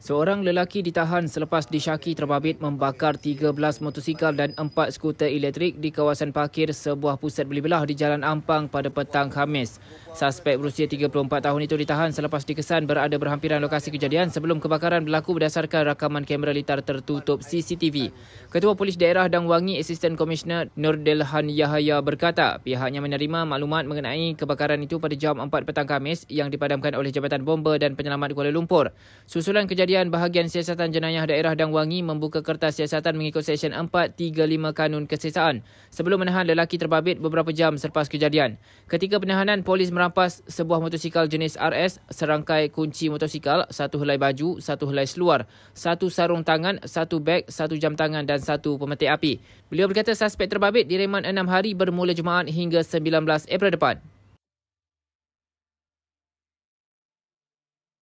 Seorang lelaki ditahan selepas disyaki terbabit membakar 13 motosikal dan 4 skuter elektrik di kawasan parkir sebuah pusat beli belah di Jalan Ampang pada petang Khamis. Suspek berusia 34 tahun itu ditahan selepas dikesan berada berhampiran lokasi kejadian sebelum kebakaran berlaku berdasarkan rakaman kamera litar tertutup CCTV. Ketua Polis Daerah Dang Wangi Assistant Commissioner Nur Delhan Yahaya berkata pihaknya menerima maklumat mengenai kebakaran itu pada jam 4 petang Khamis yang dipadamkan oleh Jabatan Bomba dan Penyelamat Kuala Lumpur. Susulan kejadian kejadian bahagian siasatan jenayah daerah Dang Wangi membuka kertas siasatan mengikut Seksyen 435 Kanun Kesesaan sebelum menahan lelaki terbabit beberapa jam selepas kejadian. Ketika penahanan, polis merampas sebuah motosikal jenis RS, serangkai kunci motosikal, satu helai baju, satu helai seluar, satu sarung tangan, satu beg, satu jam tangan dan satu pemetik api. Beliau berkata suspek terbabit direman enam hari bermula Jumaat hingga 19 April depan.